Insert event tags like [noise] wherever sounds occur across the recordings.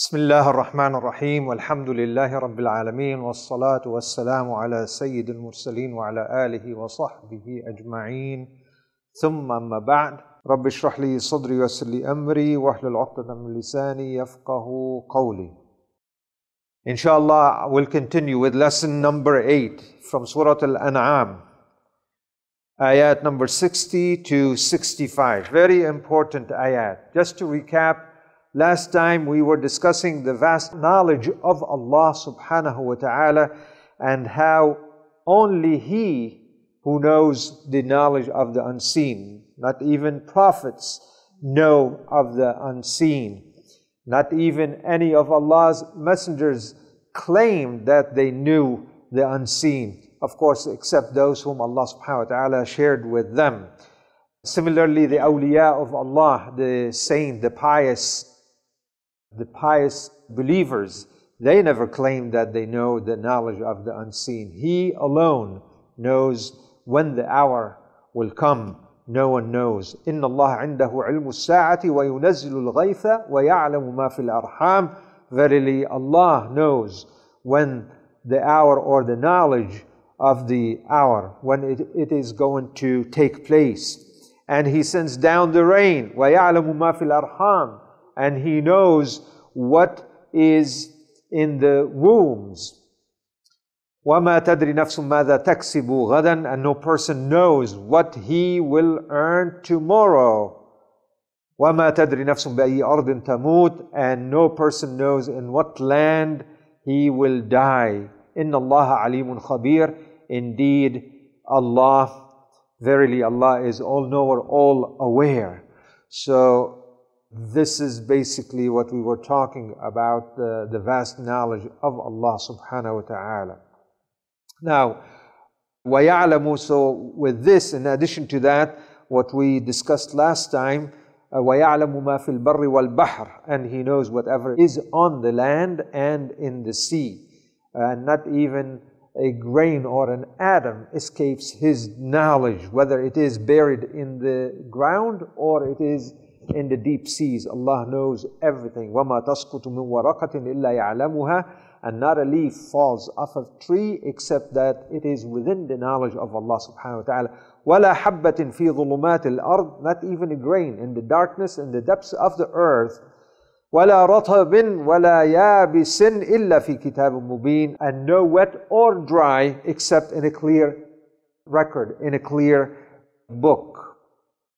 بسم الله الرحمن الرحيم والحمد لله رب العالمين والصلاة والسلام على سيد المرسلين وعلى آله وصحبه أجمعين ثم أما بعد رب اشرح لي صدري ويسر لي أمري واحلل عقدة من لساني يفقه قولي Inshallah, we'll continue with lesson number 8 from Surah Al-An'am, ayat number 60 to 65. Very important ayat. Just to recap, Last time we were discussing the vast knowledge of Allah subhanahu wa ta'ala and how only He who knows the knowledge of the unseen. Not even prophets know of the unseen. Not even any of Allah's messengers claimed that they knew the unseen. Of course, except those whom Allah subhanahu wa ta'ala shared with them. Similarly, the awliya of Allah, the saint, the pious, the pious believers, they never claim that they know the knowledge of the unseen. He alone knows when the hour will come. No one knows. إن الله عنده علم الساعة وينزل الغيث ويعلم ما في الأرحام. Verily, Allah knows when the hour or the knowledge of the hour, when it, it is going to take place. And He sends down the rain. ويعلم ما في الأرحام and He knows what is in the wombs. وَمَا تَدْرِ نَفْسٌ مَاذَا تَكْسِبُ غَدًا And no person knows what he will earn tomorrow. وَمَا تَدْرِ نَفْسٌ بَأَيِّ أَرْضٍ تَمُوتُ And no person knows in what land he will die. إِنَّ اللَّهَ عَلِيمٌ خَبِيرٌ Indeed, Allah, verily Allah is all-knower, all-aware. So, this is basically what we were talking about the, the vast knowledge of Allah subhanahu wa ta'ala. Now, وَيَعْلَمُ So with this, in addition to that, what we discussed last time, وَيَعْلَمُ مَا فِي الْبَرِّ وَالْبَحْرِ And He knows whatever is on the land and in the sea. And not even a grain or an atom escapes His knowledge, whether it is buried in the ground or it is in the deep seas. Allah knows everything. وَمَا تَسْقُطُ مِنْ وَرَقَةٍ إِلَّا يَعْلَمُهَا And not a leaf falls off a tree except that it is within the knowledge of Allah subhanahu wa ta'ala. وَلَا حَبَّةٍ فِي ظُلُمَاتِ الْأَرْضِ Not even a grain in the darkness, in the depths of the earth. وَلَا رَطَبٍ وَلَا يَابِسٍ إِلَّا فِي كِتَابٍ مُبِينٍ And no wet or dry except in a clear record, in a clear book.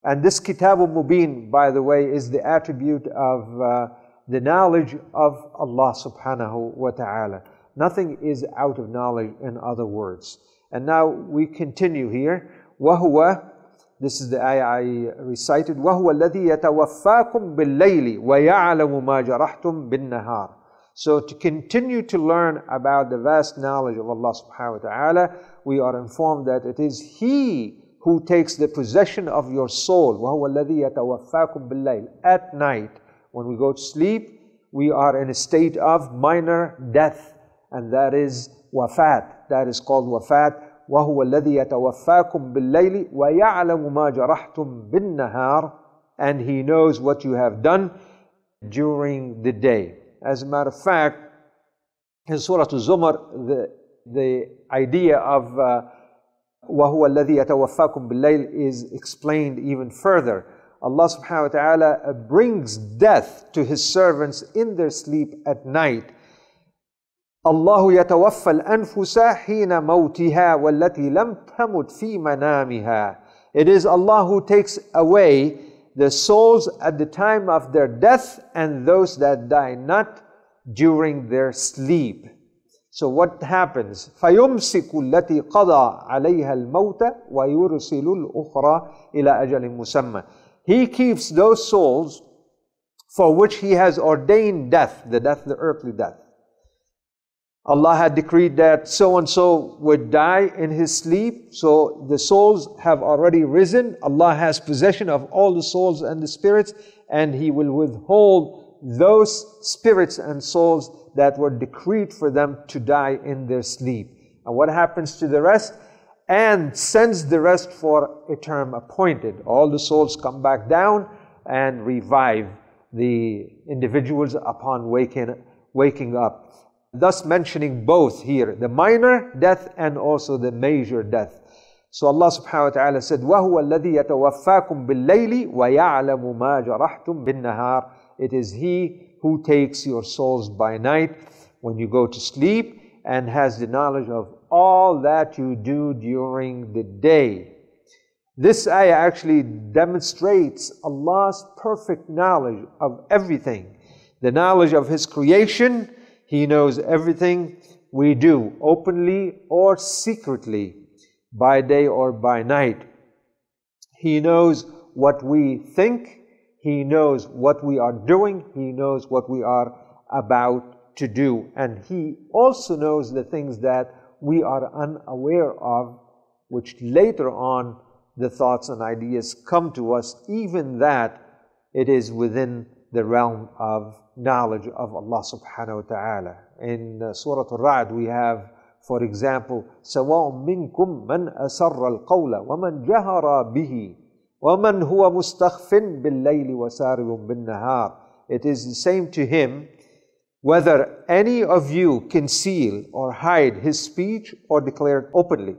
And this Kitabul Mubin, by the way, is the attribute of uh, the knowledge of Allah subhanahu wa ta'ala. Nothing is out of knowledge, in other words. And now we continue here. وَهُوَ This is the ayah I recited. وَهُوَ الَّذِي يَتَوَفَّاكُمْ بِاللَّيْلِ وَيَعْلَمُ مَا جَرَحْتُمْ بِالنَّهَارِ So to continue to learn about the vast knowledge of Allah subhanahu wa ta'ala, we are informed that it is He who takes the possession of your soul. وَهُوَ الَّذِي يَتَوَفَّاكُمْ بِاللَّيْلِ At night, when we go to sleep, we are in a state of minor death, and that is wafat. That is called wafat. وَهُوَ الَّذِي يَتَوَفَّاكُمْ بِاللَّيْلِ وَيَعْلَمُ مَا جَرَحْتُمْ بِالنَّهَارِ And He knows what you have done during the day. As a matter of fact, in Surah Al-Zumar, the, the idea of uh, وَهُوَ الَّذِي يَتَوَفَّاكُمْ بِاللَّيْلِ is explained even further. Allah subhanahu wa ta'ala brings death to His servants in their sleep at night. الله يتوفى الأنفس حين موتها والتي لم تمت في منامها. It is Allah who takes away the souls at the time of their death and those that die not during their sleep. So what happens? فَيُمْسِكُ الَّتِي قَضَى عَلَيْهَا الْمَوْتَ وَيُرْسِلُ الْأُخْرَى إِلَى أَجَلٍ مُسَمَّى He keeps those souls for which He has ordained death, the death, the earthly death. Allah had decreed that so and so would die in his sleep, so the souls have already risen. Allah has possession of all the souls and the spirits, and He will withhold those spirits and souls that were decreed for them to die in their sleep. And what happens to the rest? And sends the rest for a term appointed. All the souls come back down and revive the individuals upon waking, waking up. Thus mentioning both here, the minor death and also the major death. So Allah subhanahu wa ta'ala said, وَهُوَ الَّذِي يَتَوَفَّاكُم بِاللَّيْلِ وَيَعْلَمُ مَا جَرَحْتُم بِالنَّهَارِ It is He who takes your souls by night when you go to sleep and has the knowledge of all that you do during the day. This ayah actually demonstrates Allah's perfect knowledge of everything. The knowledge of His creation, He knows everything we do, openly or secretly, by day or by night. He knows what we think, He knows what we are doing, He knows what we are about to do, and He also knows the things that we are unaware of, which later on the thoughts and ideas come to us, even that it is within the realm of knowledge of Allah subhanahu wa ta'ala. In uh, Surah Al-Ra'd we have, for example, سَوَاءٌ مِّنْكُمْ مَنْ أَسَرَّ الْقَوْلَ وَمَنْ جَهَرَ بِهِ وَمَنْ هُوَ مُسْتَخْفٍ بِاللَّيْلِ وَسَارِبٌ بِالنَّهَارِ It is the same to him whether any of you conceal or hide his speech or declare it openly.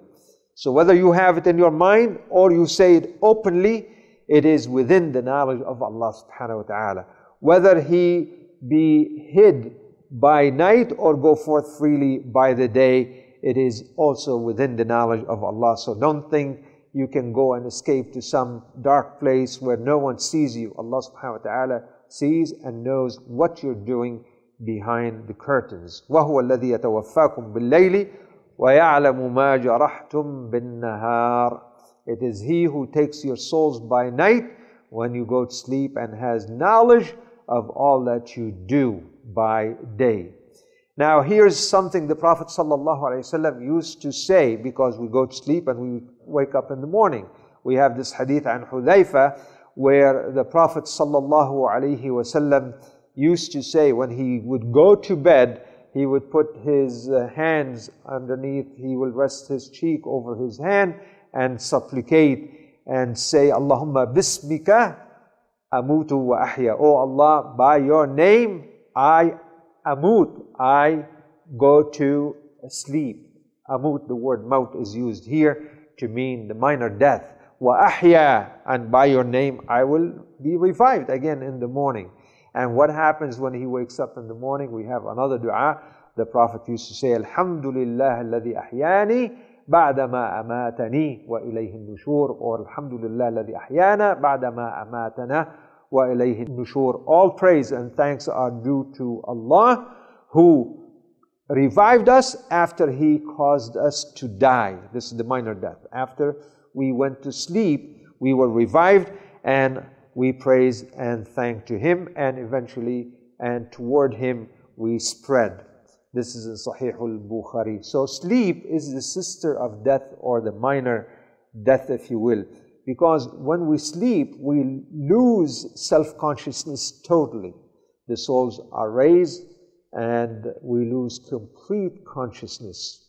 So whether you have it in your mind or you say it openly, it is within the knowledge of Allah subhanahu wa ta'ala. Whether he be hid by night or go forth freely by the day, it is also within the knowledge of Allah. So don't think you can go and escape to some dark place where no one sees you. Allah subhanahu wa ta'ala sees and knows what you're doing behind the curtains. وَهُوَ الَّذِي يَتَوَفَّاكُمْ بِاللَّيْلِ وَيَعْلَمُ مَا جَرَحْتُمْ بِالنَّهَارِ It is He who takes your souls by night when you go to sleep and has knowledge of all that you do by day. Now here's something the Prophet ﷺ used to say because we go to sleep and we wake up in the morning. We have this hadith on Hudayfa where the Prophet ﷺ used to say when he would go to bed, he would put his uh, hands underneath, he will rest his cheek over his hand and supplicate and say, Allahumma bismika amutu wa ahya. Oh Allah, by your name I amut, I go to sleep. Amut, the word maut is used here to mean the minor death. Wa ahya, and by your name I will be revived again in the morning. And what happens when he wakes up in the morning? We have another dua. The Prophet used to say, Alhamdulillah alladhi ahyani ba'dama amatani wa ilayhi nushur or Alhamdulillah alladhi ahyana ba'dama amatana وإليه النشور All praise and thanks are due to Allah who revived us after He caused us to die. This is the minor death. After we went to sleep, we were revived and we praise and thank to Him, and eventually, and toward Him we spread. This is in Sahih al-Bukhari. So sleep is the sister of death or the minor death, if you will. Because when we sleep, we lose self-consciousness totally. The souls are raised and we lose complete consciousness.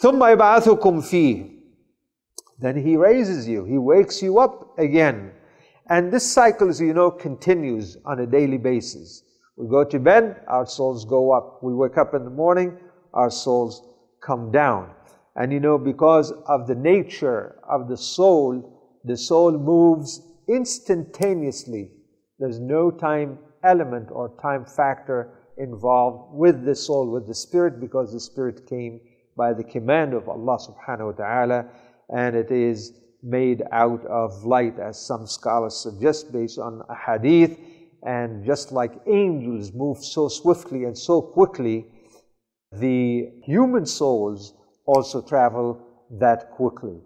ثم يبعثكم فيه. Then He raises you. He wakes you up again. And this cycle, as you know, continues on a daily basis. We go to bed, our souls go up. We wake up in the morning, our souls come down. And you know, because of the nature of the soul, the soul moves instantaneously. There's no time element or time factor involved with the soul, with the spirit, because the spirit came by the command of Allah subhanahu wa ta'ala, and it is made out of light, as some scholars suggest, based on a hadith. And just like angels move so swiftly and so quickly, the human souls also travel that quickly.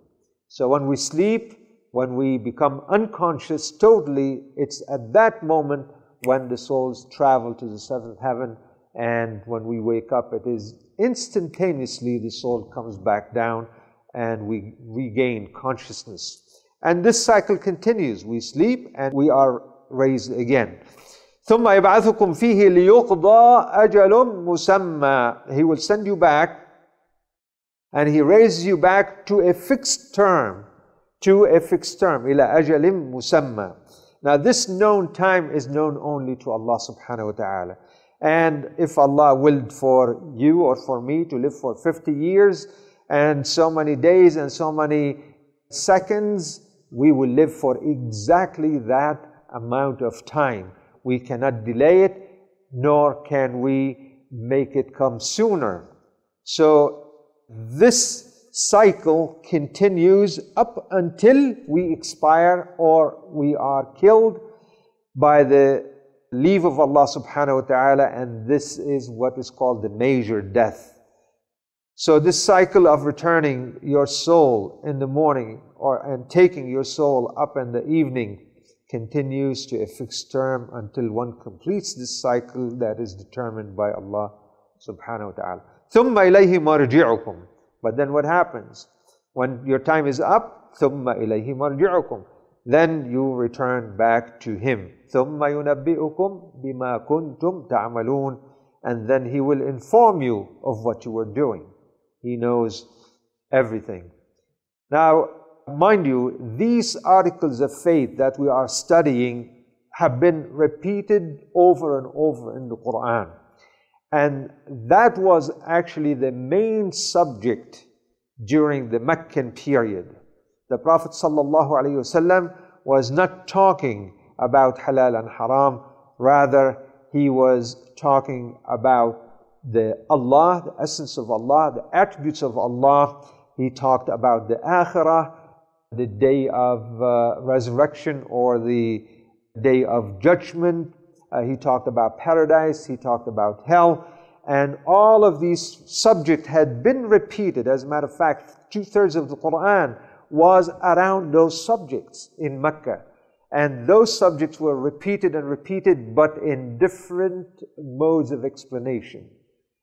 So when we sleep, when we become unconscious totally, it's at that moment when the souls travel to the seventh heaven. And when we wake up, it is instantaneously the soul comes back down and we regain consciousness. And this cycle continues. We sleep and we are raised again. ثم يبعثكم فيه ليقضى أجل مسمى. He will send you back and he raises you back to a fixed term. To a fixed term. إلى أجل مسمى. Now this known time is known only to Allah subhanahu wa ta'ala. And if Allah willed for you or for me to live for 50 years and so many days and so many seconds, we will live for exactly that amount of time. We cannot delay it, nor can we make it come sooner. So this cycle continues up until we expire or we are killed by the leave of Allah subhanahu wa ta'ala, and this is what is called the major death. So this cycle of returning your soul in the morning or and taking your soul up in the evening continues to a fixed term until one completes this cycle that is determined by Allah subhanahu wa ta'ala. ثُمَّ إِلَيْهِ مَرْجِعُكُمْ But then what happens? When your time is up, ثُمَّ إِلَيْهِ مَرْجِعُكُمْ Then you return back to Him. ثُمَّ يُنَبِّئُكُمْ بِمَا كُنْتُمْ تَعْمَلُونَ And then He will inform you of what you were doing. He knows everything. Now, mind you, these articles of faith that we are studying have been repeated over and over in the Quran. And that was actually the main subject during the Meccan period. The Prophet ﷺ was not talking about halal and haram, rather, he was talking about the Allah, the essence of Allah, the attributes of Allah. He talked about the akhirah, the day of uh, resurrection or the day of judgment. Uh, he talked about paradise, he talked about hell, and all of these subjects had been repeated. As a matter of fact, two thirds of the Quran was around those subjects in Mecca. And those subjects were repeated and repeated, but in different modes of explanation,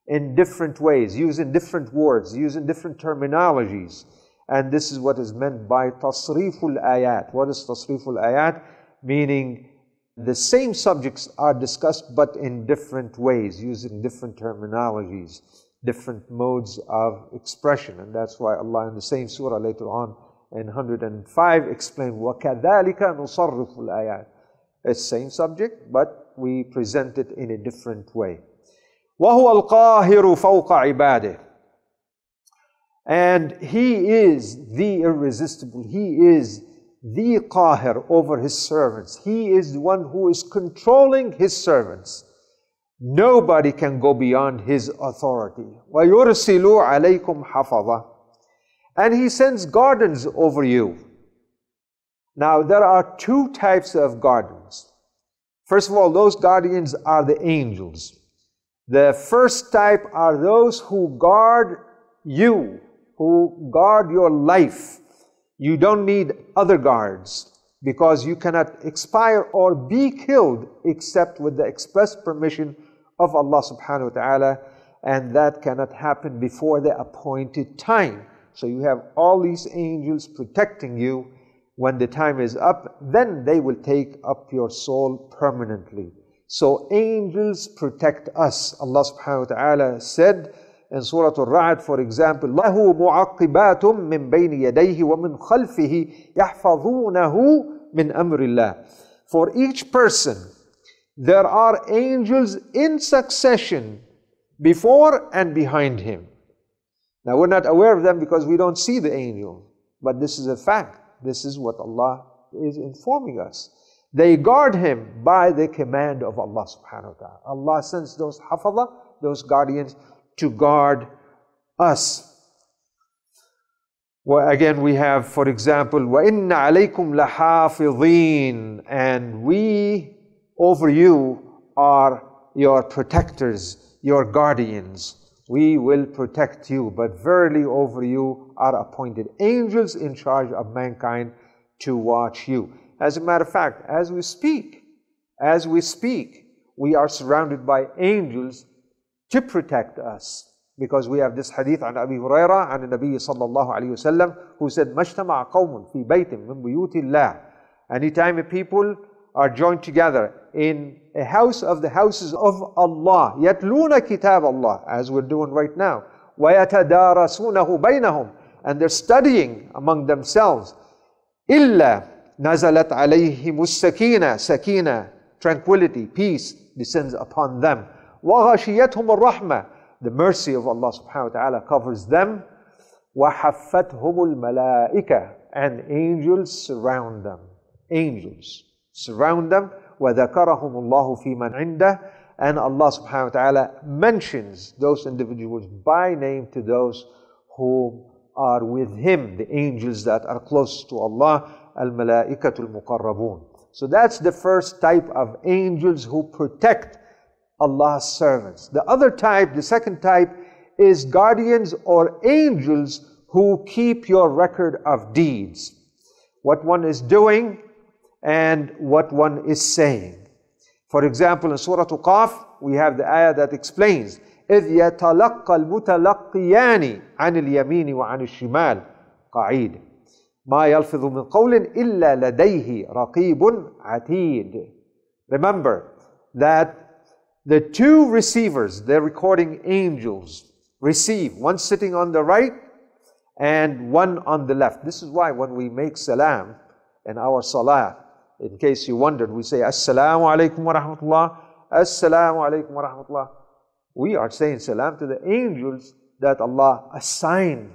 in different ways, using different words, using different terminologies. And this is what is meant by tasriful ayat. What is tasriful ayat? Meaning the same subjects are discussed but in different ways, using different terminologies, different modes of expression. And that's why Allah in the same surah later on in 105 explained, وَكَذَلِكَ نُصَرِّفُ الْآيَاتِ It's same subject, but we present it in a different way. وَهُوَ الْقَاهِرُ فَوْقَ عِبَادِهِ and He is the irresistible. He is the qahir over His servants. He is the one who is controlling His servants. Nobody can go beyond His authority. وَيُرْسِلُ عَلَيْكُمْ حَفَظًا And He sends gardens over you. Now, there are two types of gardens. First of all, those guardians are the angels. The first type are those who guard you who guard your life. you don't need other guards because you cannot expire or be killed except with the express permission of Allah subhanahu wa ta'ala and that cannot happen before the appointed time. So you have all these angels protecting you. When the time is up, then they will take up your soul permanently. So angels protect us. Allah subhanahu wa ta'ala said, in Surah Al-Ra'd, for example, له معقبات من بين يديه ومن خلفه يحفظونه من أمر الله. For each person, there are angels in succession before and behind him. Now we're not aware of them because we don't see the angel, but this is a fact. This is what Allah is informing us. They guard him by the command of Allah subhanahu wa ta'ala. Allah sends those hafadha, those guardians, to guard us. Well, again, we have, for example, وَإِنَّ عَلَيْكُمْ لَحَافِظِينَ And we over you are your protectors, your guardians. We will protect you, but verily over you are appointed angels in charge of mankind to watch you. As a matter of fact, as we speak, as we speak, we are surrounded by angels to protect us. Because we have this hadith عن أبي هريرة عن النبي صلى الله عليه وسلم who said ما اجتمع قوم في بيت من بيوت الله Anytime people are joined together in a house of the houses of Allah يتلون كتاب الله as we're doing right now ويتدارسونه بينهم and they're studying among themselves إلا نزلت عليهم السكينة سكينة tranquility peace descends upon them وغشيتهم الرحمة the mercy of Allah subhanahu wa ta'ala covers them وحفتهم الملائكة and angels surround them angels surround them وذكرهم الله في من عنده and Allah subhanahu wa ta'ala mentions those individuals by name to those who are with him the angels that are close to Allah al-malaikatul muqarrabun so that's the first type of angels who protect Allah's servants the other type the second type is guardians or angels who keep your record of deeds what one is doing and what one is saying. For example, in Surah Qaf, we have the ayah that explains إذ يتلقى المتلقيان عن اليمين وعن الشمال قعيد ما يلفظ من قول إلا لديه رقيب عتيد Remember that the two receivers, the recording angels, receive one sitting on the right and one on the left. This is why when we make salam in our salah, in case you wondered, we say Assalamu alaikum wa rahmatullah, Assalamu alaikum wa rahmatullah. We are saying salam to the angels that Allah assigned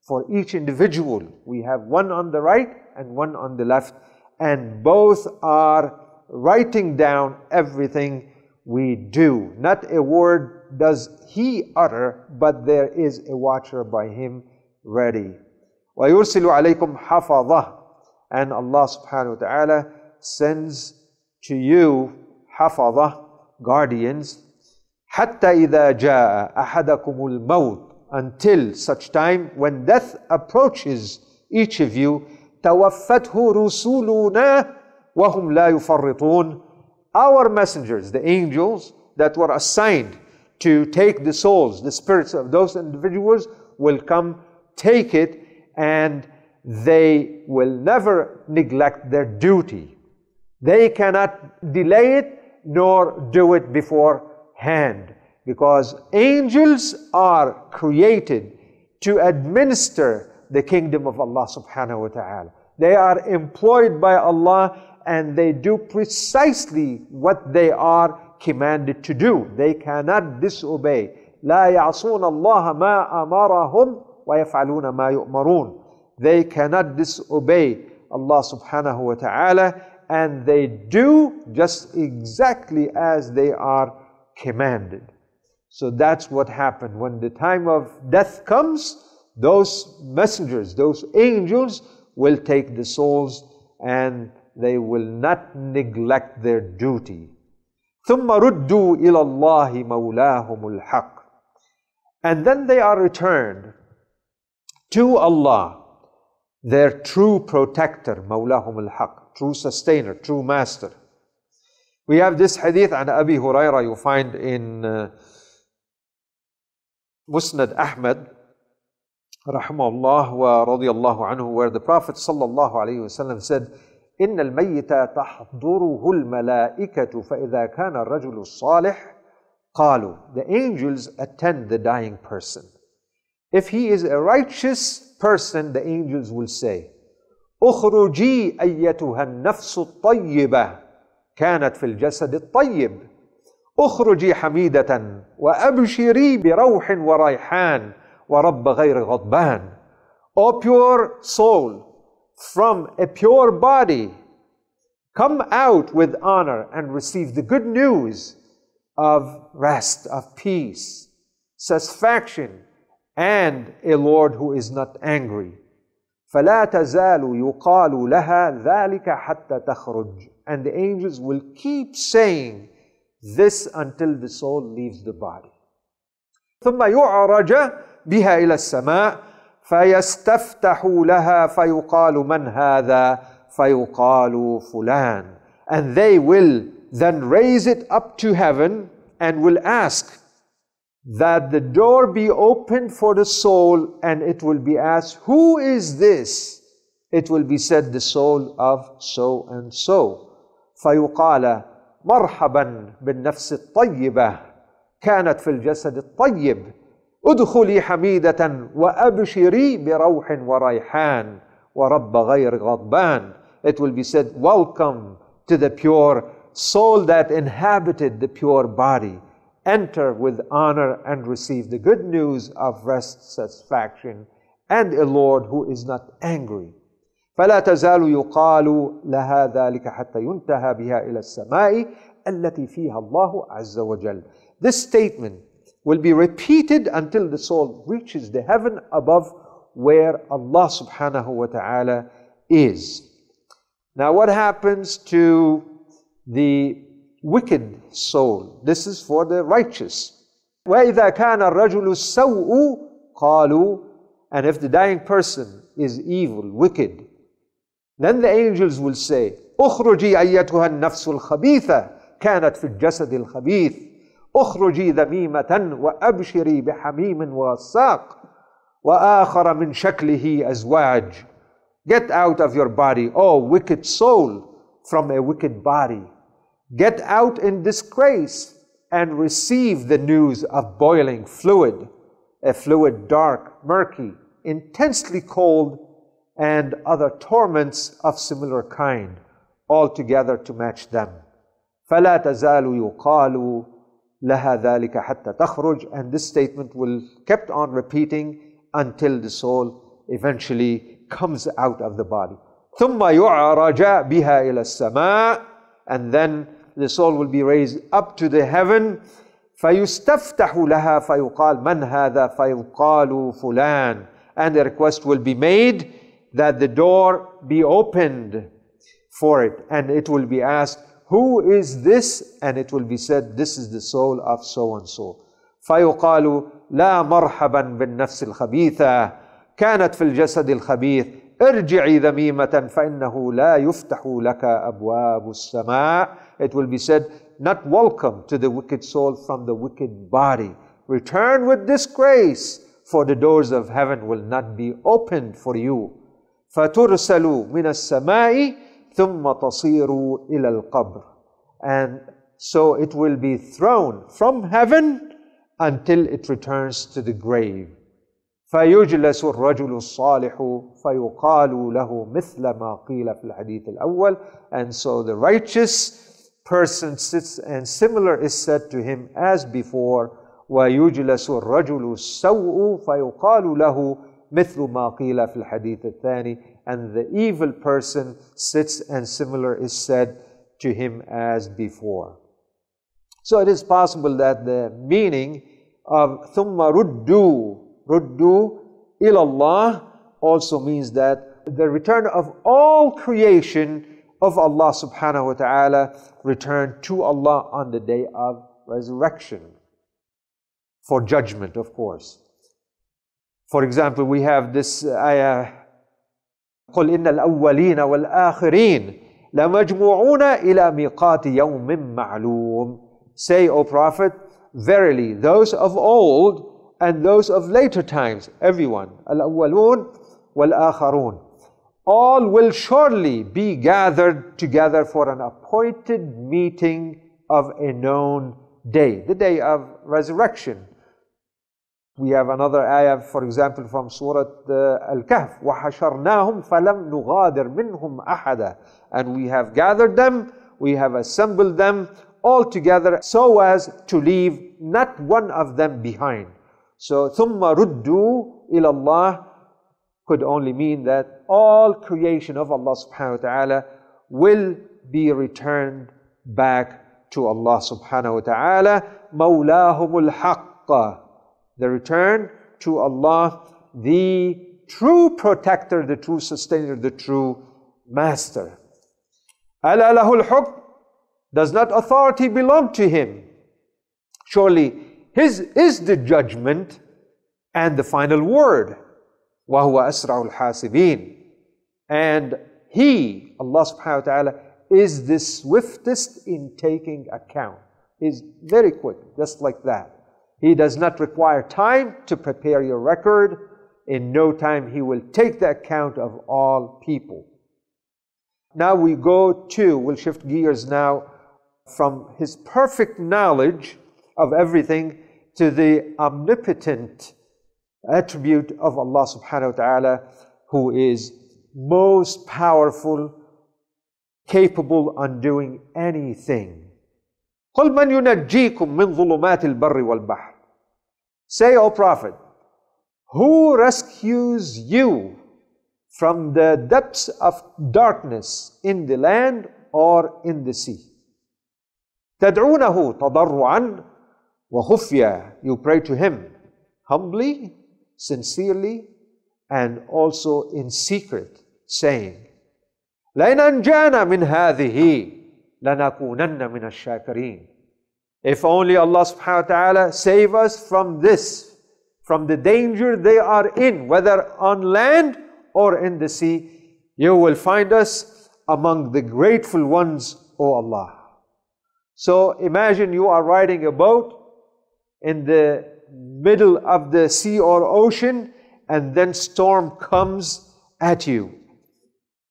for each individual. We have one on the right and one on the left, and both are writing down everything we do. Not a word does he utter, but there is a watcher by him ready. وَيُرْسِلُ عَلَيْكُمْ حَفَظَةً And Allah subhanahu wa ta'ala sends to you حفظة, guardians, حتى إذا جاء أحدكم الموت until such time when death approaches each of you توفته رسولنا وهم لا يفرطون our messengers the angels that were assigned to take the souls the spirits of those individuals will come take it and they will never neglect their duty they cannot delay it nor do it beforehand because angels are created to administer the kingdom of Allah subhanahu wa ta'ala. They are employed by Allah and they do precisely what they are commanded to do. They cannot disobey. لا يعصون الله ما أمرهم ويفعلون ما يؤمرون. They cannot disobey Allah subhanahu wa ta'ala and they do just exactly as they are commanded. So that's what happened. When the time of death comes, those messengers, those angels will take the souls and they will not neglect their duty. ثم ردوا إلى الله مولاهم الحق and then they are returned to Allah, their true protector, مولاهم الحق, true sustainer, true master. We have this hadith عن أبي هريرة you find in uh, Musnad Ahmad رحمه الله ورضي الله عنه where the Prophet صلى الله عليه وسلم said إن الميت تحضره الملائكة فإذا كان الرجل الصالح قالوا the angels attend the dying person. If he is a righteous person the angels will say أخرجي أيتها النفس الطيبة. كانت في الجسد الطيب. أخرجي حميدة وأبشري بروح وريحان ورب غير غضبان. O pure soul. from a pure body come out with honor and receive the good news of rest, of peace, satisfaction, and a Lord who is not angry. فلا تزال يقال لها ذلك حتى تخرج and the angels will keep saying this until the soul leaves the body ثم يعرج بها إلى السماء فيستفتح لها فيقال من هذا فيقال فلان and they will then raise it up to heaven and will ask that the door be opened for the soul and it will be asked, Who is this? It will be said, The soul of so and so. فيقال مرحبا بالنفس الطيبة كانت في الجسد الطيب ادخلي حميدة وأبشري بروح وريحان ورب غير غضبان it will be said, Welcome to the pure soul that inhabited the pure body. Enter with honor and receive the good news of rest, satisfaction, and a Lord who is not angry. فلا تزال يقال لها ذلك حتى ينتهى بها إلى السماء التي فيها الله عز وجل. This statement will be repeated until the soul reaches the heaven above where Allah subhanahu wa ta'ala is. Now what happens to the wicked soul? This is for the righteous. وَإِذَا كَانَ الرَّجُلُ السَّوْءُ قَالُوا And if the dying person is evil, wicked, then the angels will say, اخرجي أيتها النفس الخبيثة كانت في الجسد الخبيث اخرجي ذميمة وأبشري بحميم وغساق وآخر من شكله أزواج Get out of your body, O wicked soul, from a wicked body. Get out in disgrace and receive the news of boiling fluid, a fluid dark, murky, intensely cold, and other torments of similar kind, all together to match them. فلا تزال يقال لها ذلك حتى تخرج and this statement will kept on repeating until the soul eventually comes out of the body. ثم يعرج بها إلى السماء and then the soul will be raised up to the heaven فيستفتح لها فيقال من هذا فيقال فلان and the request will be made that the door be opened for it and it will be asked who is this and it will be said this is the soul of so and so فيقال لا مرحبا بالنفس الخبيثة كانت في الجسد الخبيث ارجعي ذميمة فإنه لا يفتح لك أبواب السماء It will be said, not welcome to the wicked soul from the wicked body. Return with disgrace, for the doors of heaven will not be opened for you. فترسل من السماء ثم تصير إلى القبر. And so it will be thrown from heaven until it returns to the grave. فيجلس الرجل الصالح فيقال له مثل ما قيل في الحديث الأول and so the righteous person sits and similar is said to him as before ويجلس الرجل السوء فيقال له مثل ما قيل في الحديث الثاني and the evil person sits and similar is said to him as before. So it is possible that the meaning of thumma ruddu, ruddu ilallah also means that the return of all creation of Allah subhanahu wa ta'ala returned to Allah on the day of resurrection for judgment, of course. For example, we have this uh, ayah قل إن الأولين والآخرين لمجموعون إلى ميقات يوم معلوم Say, O Prophet, verily those of old and those of later times, everyone, al-awwalun wal-akharun, all will surely be gathered together for an appointed meeting of a known day, the day of resurrection. We have another ayah, for example, from Surah uh, Al-Kahf, وَحَشَرْنَاهُمْ فَلَمْ نُغَادِرْ مِنْهُمْ أَحَدًا And we have gathered them, we have assembled them all together so as to leave not one of them behind. So, ثُمَّ رُدُّوا إِلَى اللَّهِ could only mean that all creation of Allah subhanahu wa ta'ala will be returned back to Allah subhanahu wa ta'ala. مَوْلَاهُمُ الْحَقَّ The return to Allah, the true protector, the true sustainer, the true master. أَلَا لَهُ الْحُكْمِ Does not authority belong to Him? Surely his is the judgment and the final word. وَهُوَ أَسْرَعُ الْحَاسِبِينَ And He, Allah subhanahu wa ta'ala, is the swiftest in taking account. He's very quick, just like that. He does not require time to prepare your record. In no time, He will take the account of all people. Now we go to, we'll shift gears now from His perfect knowledge of everything to the omnipotent attribute of Allah subhanahu wa ta'ala who is most powerful capable on doing anything. قل من ينجيكم من ظلمات البر والبحر Say, O Prophet, who rescues you from the depths of darkness in the land or in the sea? تدعونه تضرعا وخفيا You pray to Him humbly, sincerely, and also in secret, saying, لئن أنجانا من هذه لنكونن من الشاكرين If only Allah subhanahu wa ta'ala save us from this, from the danger they are in, whether on land or in the sea, you will find us among the grateful ones, O Allah. So imagine you are riding a boat in the middle of the sea or ocean, and then storm comes at you.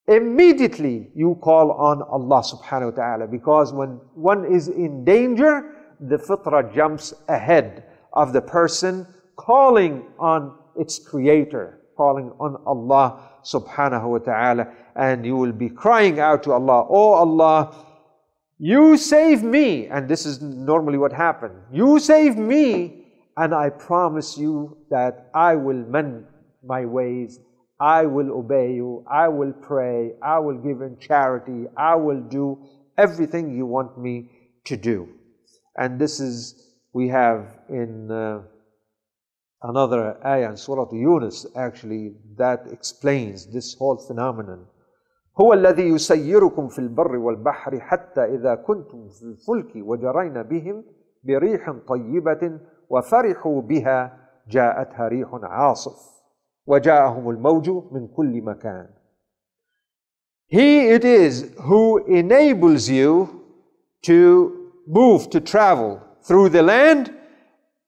Immediately you call on Allah subhanahu wa ta'ala because when one is in danger, the fitrah jumps ahead of the person calling on its creator, calling on Allah subhanahu wa ta'ala, and you will be crying out to Allah, Oh Allah, you save me, and this is normally what happened. You save me, and I promise you that I will mend my ways I will obey you, I will pray, I will give in charity, I will do everything you want me to do. And this is, we have in uh, another ayah in Surah Yunus actually that explains this whole phenomenon. هو الذي يسيركم في البر والبحر حتى إذا كنتم في الفلك وجرين بهم بريح طيبة وفرحوا بها جاءتها ريح عاصف وجاءهم الموج من كل مكان He it is who enables you to move, to travel through the land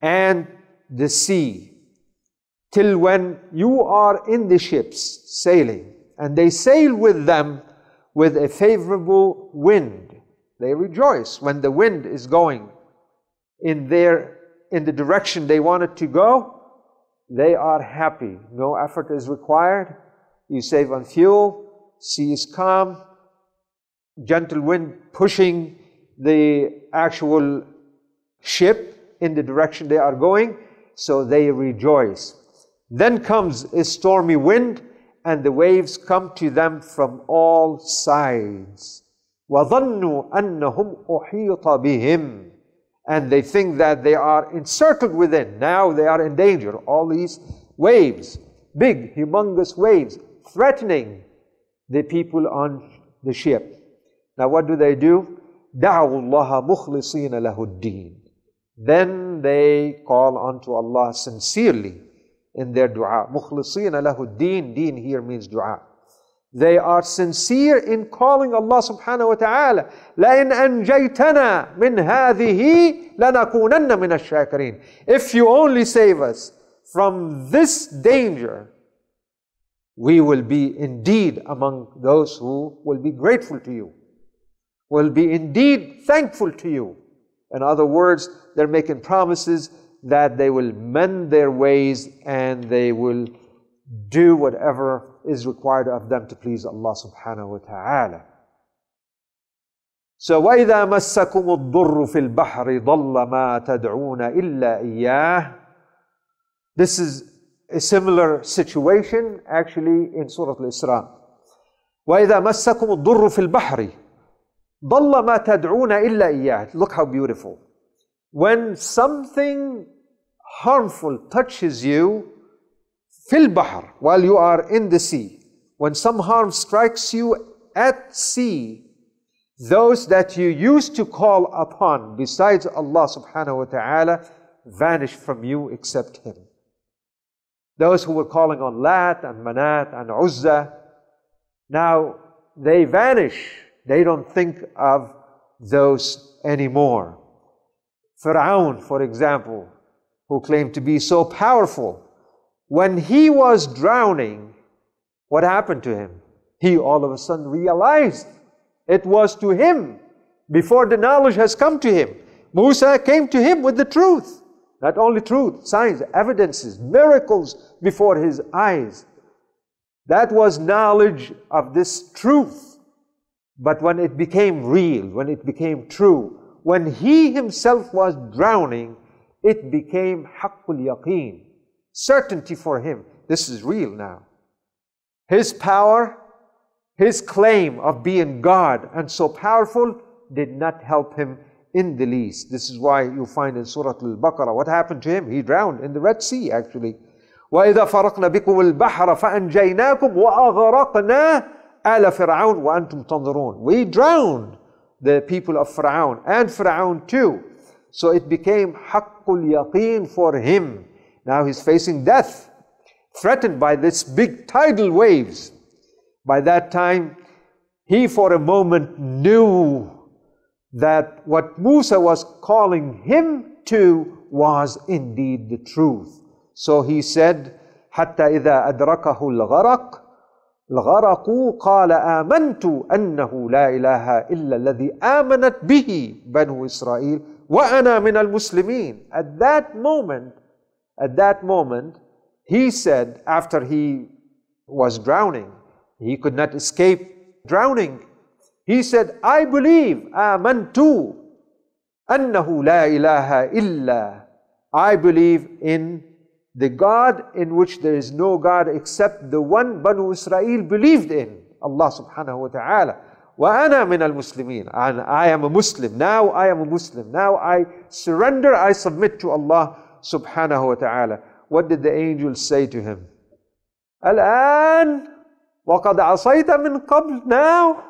and the sea till when you are in the ships sailing and they sail with them with a favorable wind. They rejoice when the wind is going in their in the direction they want it to go they are happy. No effort is required. You save on fuel, sea is calm, gentle wind pushing the actual ship in the direction they are going, so they rejoice. Then comes a stormy wind, and the waves come to them from all sides. وَظَنُّوا أَنَّهُمْ أُحِيطَ بِهِمْ and they think that they are encircled within. Now they are in danger. All these waves, big, humongous waves, threatening the people on the ship. Now what do they do? دعوا الله مخلصين له الدين. Then they call unto Allah sincerely in their dua. مخلصين له الدين. Deen here means dua. They are sincere in calling Allah subhanahu wa ta'ala. لَإِنْ أَنْجَيْتَنَا مِنْ هَذِهِ لَنَكُونَنَّ مِنَ الشَّاكِرِينَ If you only save us from this danger, we will be indeed among those who will be grateful to you, will be indeed thankful to you. In other words, they're making promises that they will mend their ways and they will do whatever is required of them to please Allah subhanahu wa ta'ala. So وَإِذَا مَسَّكُمُ الضُّرُّ فِي الْبَحْرِ ضَلَّ مَا تَدْعُونَ إِلَّا إِيَّاهِ This is a similar situation actually in Surah Al-Isra. وَإِذَا مَسَّكُمُ الضُّرُّ فِي الْبَحْرِ ضَلَّ مَا تَدْعُونَ إِلَّا إِيَّاهِ Look how beautiful. When something harmful touches you, fil bahr, while you are in the sea. When some harm strikes you at sea, those that you used to call upon besides Allah subhanahu wa ta'ala vanish from you except Him. Those who were calling on Lat and Manat and Uzza, now they vanish. They don't think of those anymore. Fir'aun, for example, who claimed to be so powerful, when he was drowning, what happened to him? He all of a sudden realized it was to him before the knowledge has come to him. Musa came to him with the truth. Not only truth, signs, evidences, miracles before his eyes. That was knowledge of this truth. But when it became real, when it became true, when he himself was drowning, it became haqqul yaqeen, certainty for him. This is real now. His power, his claim of being God and so powerful did not help him in the least. This is why you find in Surah Al-Baqarah, what happened to him? He drowned in the Red Sea actually. وإذا فرقنا بكم البحر فأنجيناكم وأغرقنا آل فرعون وأنتم تنظرون. We drowned the people of Fir'aun and Fir'aun too. So it became haqqul yaqeen for him. Now he's facing death, threatened by this big tidal waves. By that time, he for a moment knew that what Musa was calling him to was indeed the truth. So he said, حتى إذا أدركه الغرق الغرق قال آمنت أنه لا إله إلا الذي آمنت به بنو إسرائيل وأنا من المسلمين. At that moment, at that moment, he said after he was drowning, he could not escape drowning. He said, I believe, آمنت أنه لا إله إلا I believe in the God in which there is no God except the one Banu Israel believed in, Allah subhanahu wa ta'ala. وَأَنَا مِنَ الْمُسْلِمِينَ And I am a Muslim. Now I am a Muslim. Now I surrender, I submit to Allah subhanahu wa ta'ala. What did the angels say to him? الآن وقد عصيت من قبل Now,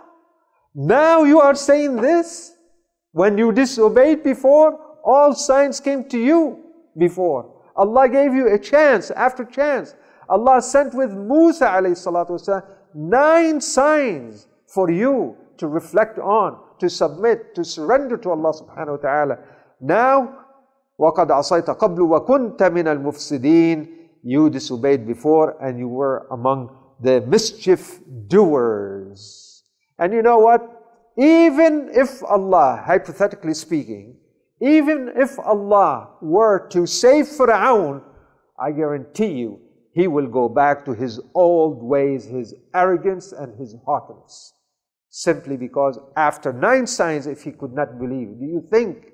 now you are saying this? When you disobeyed before, all signs came to you before. Allah gave you a chance after chance. Allah sent with Musa والسلام, nine signs for you to reflect on, to submit, to surrender to Allah subhanahu wa ta'ala. Now, وَقَدْ عَصَيْتَ قَبْلُ وَكُنْتَ مِنَ الْمُفْسِدِينَ You disobeyed before and you were among the mischief doers. And you know what? Even if Allah, hypothetically speaking, even if Allah were to save Fir'aun, I guarantee you, he will go back to his old ways, his arrogance and his haughtiness. Simply because after nine signs, if he could not believe, do you think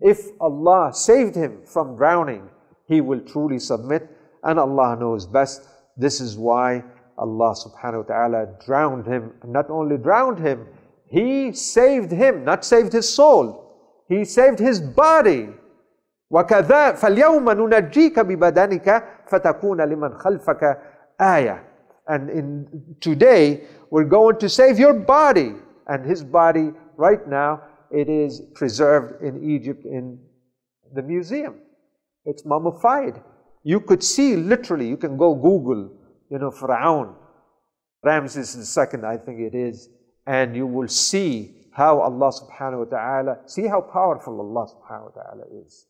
if Allah saved him from drowning, he will truly submit? And Allah knows best. This is why Allah subhanahu wa ta'ala drowned him. Not only drowned him, He saved him, not saved his soul. He saved his body. وكذا فاليوم ننجيك ببدنك فتكون لمن خلفك آية. And in today we're going to save your body. And his body right now it is preserved in Egypt in the museum. It's mummified. You could see literally, you can go Google, you know, Pharaoh, Ramses II, I think it is, and you will see how Allah subhanahu wa ta'ala, see how powerful Allah subhanahu wa ta'ala is.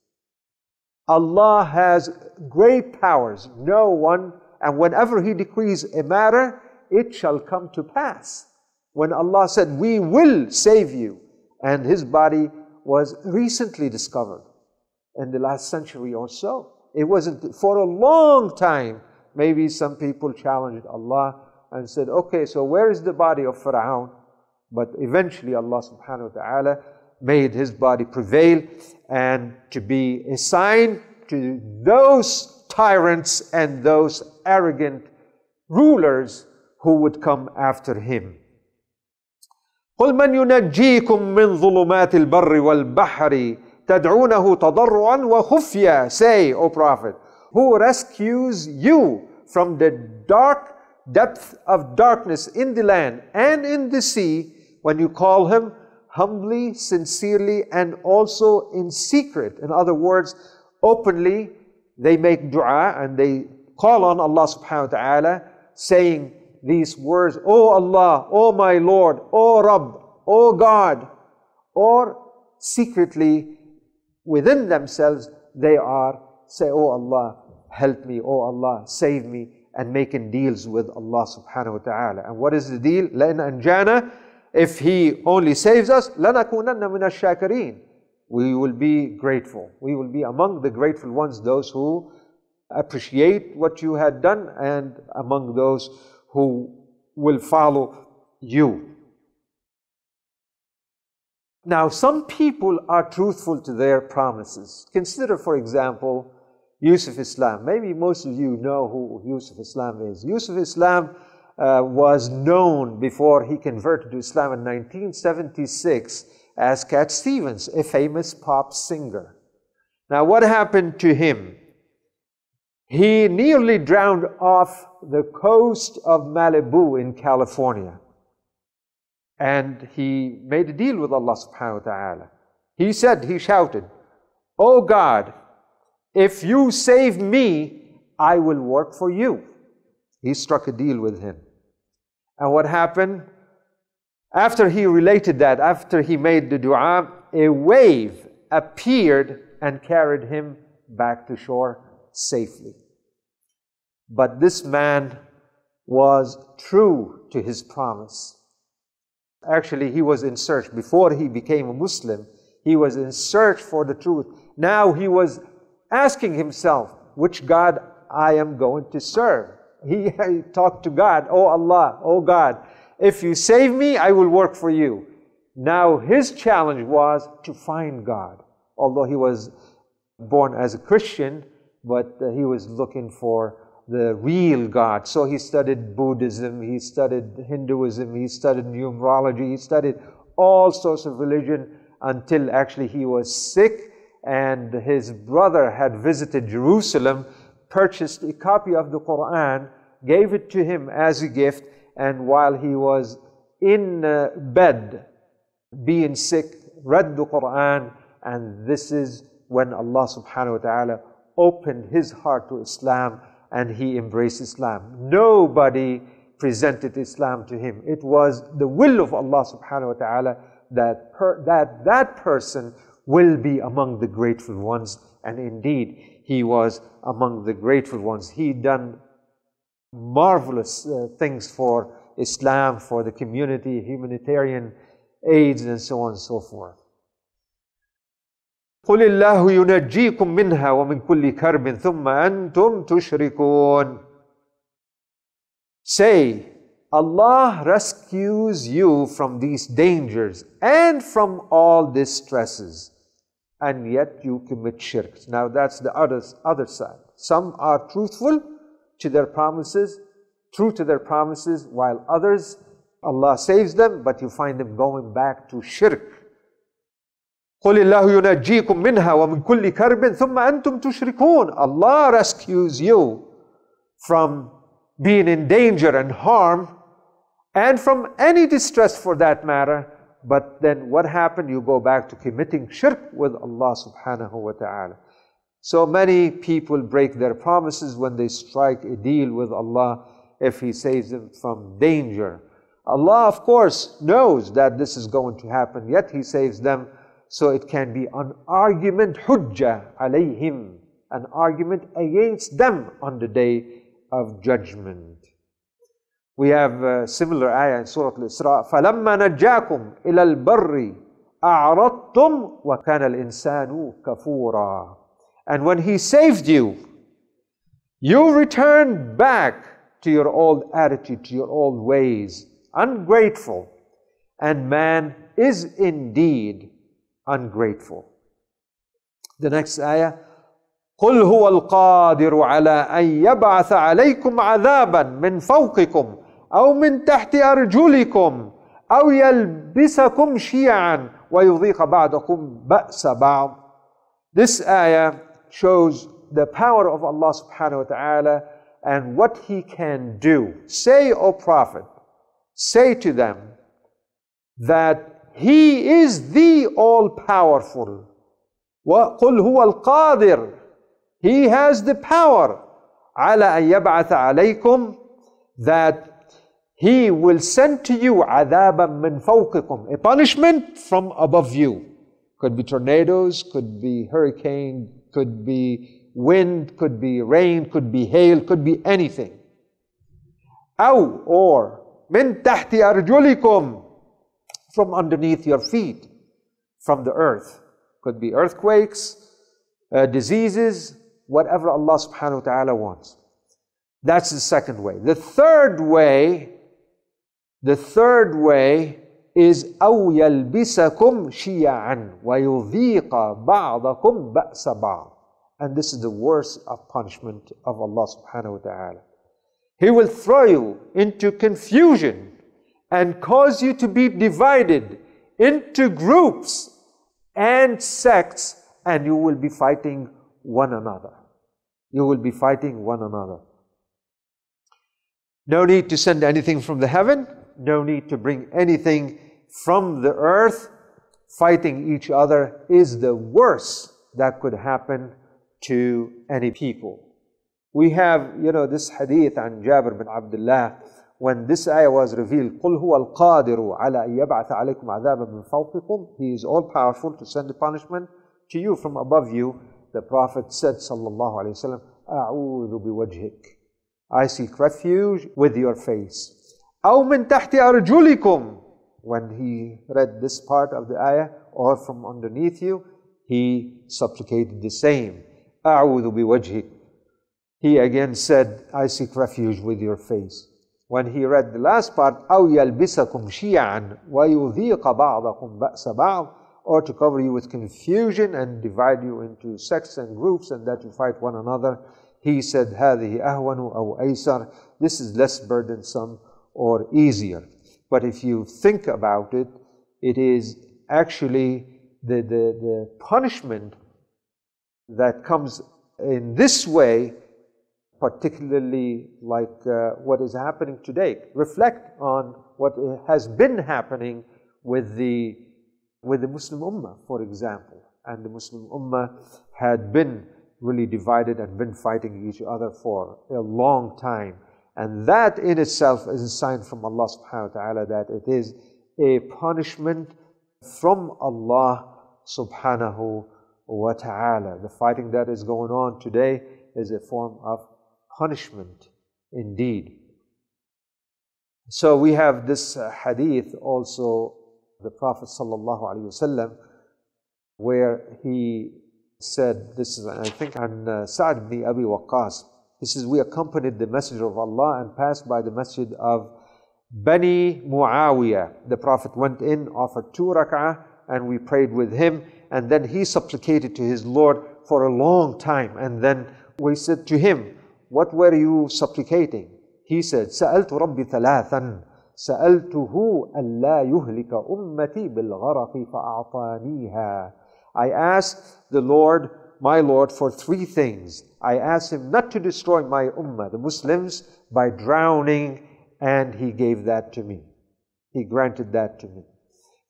Allah has great powers. No one, and whenever He decrees a matter, it shall come to pass. When Allah said, We will save you, and His body was recently discovered in the last century or so. It wasn't for a long time. Maybe some people challenged Allah and said, Okay, so where is the body of Pharaoh? But eventually Allah subhanahu wa ta'ala made his body prevail and to be a sign to those tyrants and those arrogant rulers who would come after him. قل من ينجيكم من ظلمات البر والبحر تدعونه تضرعا وخفيا Say, O Prophet, who rescues you from the dark depth of darkness in the land and in the sea when you call Him humbly, sincerely, and also in secret. In other words, openly, they make dua and they call on Allah subhanahu wa ta'ala, saying these words, O Allah, O my Lord, O Rabb, O God. Or secretly, within themselves, they are say, O Allah, help me, O Allah, save me, and making deals with Allah subhanahu wa ta'ala. And what is the deal? لَإِنْ أَنْجَانَا if He only saves us, لَنَكُونَنَّ مِنَ الشَّاكِرِينَ We will be grateful. We will be among the grateful ones, those who appreciate what you had done and among those who will follow you. Now, some people are truthful to their promises. Consider, for example, Yusuf Islam. Maybe most of you know who Yusuf Islam is. Yusuf Islam uh, was known before he converted to Islam in 1976 as Cat Stevens, a famous pop singer. Now, what happened to him? He nearly drowned off the coast of Malibu in California. And he made a deal with Allah subhanahu wa ta'ala. He said, he shouted, Oh God, if you save me, I will work for you. He struck a deal with him. And what happened? After he related that, after he made the dua, a wave appeared and carried him back to shore safely. But this man was true to his promise. Actually, he was in search. Before he became a Muslim, he was in search for the truth. Now he was asking himself, which God I am going to serve. He, [laughs] talked to God, Oh Allah, Oh God, if you save me, I will work for you. Now his challenge was to find God. Although he was born as a Christian, but he was looking for the real God. So he studied Buddhism, he studied Hinduism, he studied numerology, he studied all sorts of religion until actually he was sick and his brother had visited Jerusalem, purchased a copy of the Quran, gave it to him as a gift, and while he was in uh, bed, being sick, read the Quran, and this is when Allah subhanahu wa ta'ala opened his heart to Islam and he embraced Islam. Nobody presented Islam to him. It was the will of Allah subhanahu wa ta'ala that, per, that that person will be among the grateful ones. And indeed, he was among the grateful ones. He done marvelous uh, things for Islam, for the community, humanitarian aids, and so on and so forth. قل الله ينجيكم منها ومن كل كرب ثم أنتم تشركون Say, Allah rescues you from these dangers and from all distresses, and yet you commit shirk. Now that's the other, other side. Some are truthful to their promises, true to their promises, while others, Allah saves them, but you find them going back to shirk. قل الله ينجيكم منها ومن كل كرب ثم أنتم تشركون Allah rescues you from being in danger and harm and from any distress for that matter but then what happened you go back to committing shirk with Allah subhanahu wa ta'ala so many people break their promises when they strike a deal with Allah if He saves them from danger Allah of course knows that this is going to happen yet He saves them so it can be an argument, hujjah alayhim, an argument against them on the day of judgment. We have a similar ayah in Surah Al-Isra. فَلَمَّا نَجَّاكُمْ إِلَى الْبَرِّ أَعْرَضْتُمْ وَكَانَ الْإِنسَانُ كَفُورًا And when He saved you, you returned back to your old attitude, to your old ways, ungrateful. And man is indeed ungrateful. The next ayah, قل هو القادر على أن يبعث عليكم عذابا من فوقكم أو من تحت أرجلكم أو يلبسكم شيعا ويضيق بعضكم بأس بعض. This ayah shows the power of Allah subhanahu wa ta'ala and what He can do. Say, O Prophet, say to them that he is the all-powerful. وَقُلْ هُوَ الْقَادِرُ He has the power على أن يبعث عليكم that He will send to you عذابا من فوقكم a punishment from above you. Could be tornadoes, could be hurricane, could be wind, could be rain, could be hail, could be anything. أو or من تحت أرجلكم from underneath your feet, from the earth. Could be earthquakes, uh, diseases, whatever Allah subhanahu wa ta'ala wants. That's the second way. The third way, the third way is أو يلبسكم شيعا ويذيق بعضكم بأس بعض. And this is the worst of punishment of Allah subhanahu wa ta'ala. He will throw you into confusion and cause you to be divided into groups and sects, and you will be fighting one another. You will be fighting one another. No need to send anything from the heaven, no need to bring anything from the earth. Fighting each other is the worst that could happen to any people. We have, you know, this hadith on Jabir bin Abdullah when this ayah was revealed, قُلْ هُوَ الْقَادِرُ عَلَى أَن يَبْعَثَ عَلَيْكُمْ عَذَابًا مِّن فَوْقِكُمْ He is all powerful to send a punishment to you from above you. The Prophet said, sallallahu alayhi wa sallam, أَعُوذُ بِوَجْهِكَ I seek refuge with your face. أَوْ مِن تَحْتِ أَرْجُلِكُمْ When he read this part of the ayah, or from underneath you, he supplicated the same. أَعُوذُ بِوَجْهِكَ He again said, I seek refuge with your face when he read the last part, أَوْ يَلْبِسَكُمْ شِيَعًا وَيُذِيقَ بَعْضَكُمْ بَأْسَ بَعْضٍ or to cover you with confusion and divide you into sects and groups and that you fight one another. He said, هَذِهِ أَهْوَنُ أَوْ أَيْسَرُ This is less burdensome or easier. But if you think about it, it is actually the, the, the punishment that comes in this way particularly like uh, what is happening today. Reflect on what has been happening with the, with the Muslim Ummah, for example. And the Muslim Ummah had been really divided and been fighting each other for a long time. And that in itself is a sign from Allah subhanahu wa ta'ala that it is a punishment from Allah subhanahu wa ta'ala. The fighting that is going on today is a form of punishment indeed. So we have this uh, hadith also, the Prophet ﷺ, where he said, this is, I think, on uh, Sa'd ibn Abi Waqqas. He says, We accompanied the Messenger of Allah and passed by the masjid of Bani Muawiyah. The Prophet went in, offered two rak'ah, and we prayed with him. And then he supplicated to his Lord for a long time. And then we said to him, what were you supplicating? He said, سألت ربي ثلاثا سألته ألا يهلك أمتي بالغرق فأعطانيها I asked the Lord, my Lord, for three things. I asked him not to destroy my ummah, the Muslims, by drowning, and he gave that to me. He granted that to me.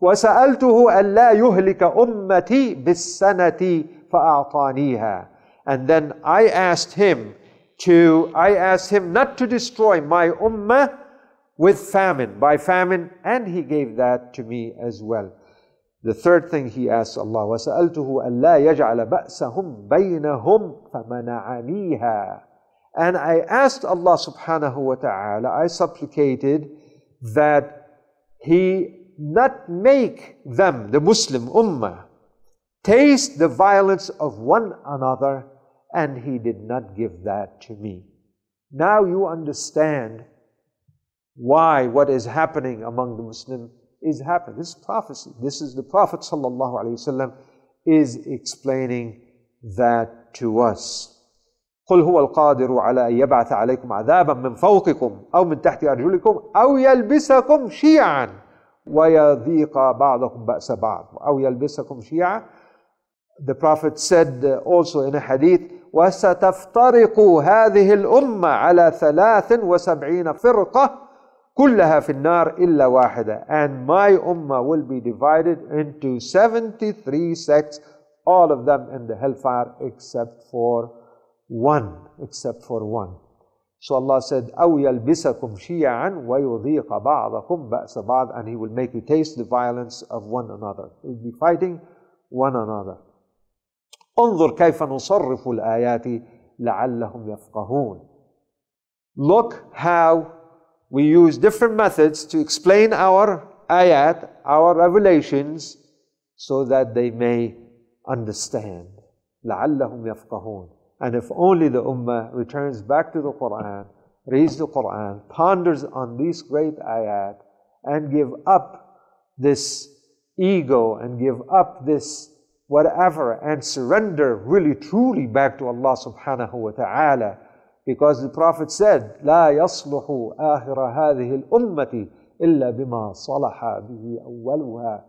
وسألته ألا يهلك أمتي بالسنة فأعطانيها And then I asked him to, I asked him not to destroy my ummah with famine, by famine, and he gave that to me as well. The third thing he asked Allah, وَسَأَلْتُهُ أَلَّا يَجْعَلَ بَأْسَهُمْ بَيْنَهُمْ فَمَنَعَنِيهَا And I asked Allah subhanahu wa ta'ala, I supplicated that He not make them, the Muslim ummah, taste the violence of one another and he did not give that to me. Now you understand why what is happening among the Muslims is happening. This is prophecy. This is the Prophet ﷺ is explaining that to us. قل هو القادر على أن يبعث عليكم عذابا من فوقكم أو من تحت أرجلكم أو يلبسكم شيعا ويذيق بعضكم بأس بعض أو يلبسكم شيعا The Prophet said also in a hadith وستفترق هذه الأمة على ثلاث وسبعين فرقة كلها في النار إلا واحدة and my ummah will be divided into 73 sects all of them in the hellfire except for one except for one so Allah said أو يلبسكم شيعا ويضيق بعضكم بأس بعض and he will make you taste the violence of one another you'll be fighting one another انظر كيف نصرف الآيات لعلهم يفقهون Look how we use different methods to explain our ayat, our revelations, so that they may understand. لعلهم يفقهون And if only the Ummah returns back to the Quran, reads the Quran, ponders on these great ayat, and give up this ego and give up this whatever and surrender really truly back to Allah subhanahu wa ta'ala. Because the Prophet said, لا يصلح آخر هذه الأمة إلا بما صلح به أولها.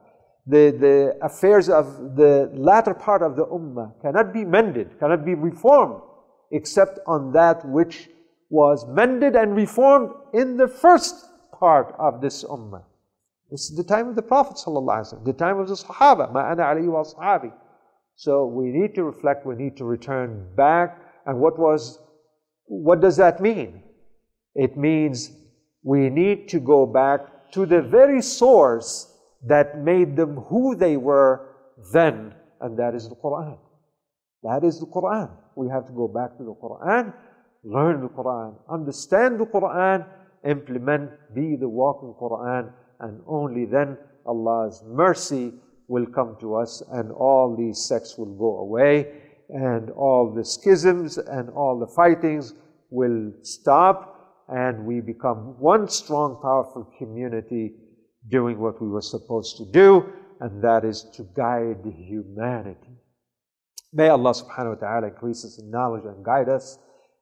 The, the affairs of the latter part of the ummah cannot be mended, cannot be reformed, except on that which was mended and reformed in the first part of this ummah. This is the time of the Prophet the time of the Sahaba, ma ana wa sahabi. So we need to reflect, we need to return back. And what was, what does that mean? It means we need to go back to the very source that made them who they were then, and that is the Quran. That is the Quran. We have to go back to the Quran, learn the Quran, understand the Quran, implement, be the walking Quran, and only then Allah's mercy will come to us and all these sects will go away and all the schisms and all the fightings will stop and we become one strong, powerful community doing what we were supposed to do, and that is to guide humanity. May Allah subhanahu wa ta'ala increase us in knowledge and guide us,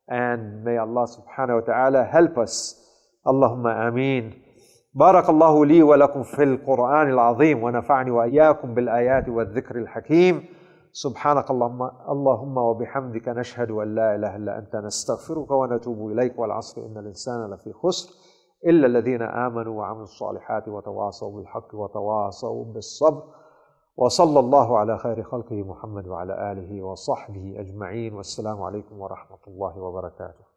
and may Allah subhanahu wa ta'ala help us. Allahumma ameen. بارك الله لي ولكم في القرآن العظيم ونفعني وإياكم بالآيات والذكر الحكيم. سبحانك اللهم اللهم وبحمدك نشهد أن لا إله إلا أنت نستغفرك ونتوب إليك والعصر إن الإنسان لفي خسر إلا الذين آمنوا وعملوا الصالحات وتواصوا بالحق وتواصوا بالصبر. وصلى الله على خير خلقه محمد وعلى آله وصحبه أجمعين. والسلام عليكم ورحمة الله وبركاته.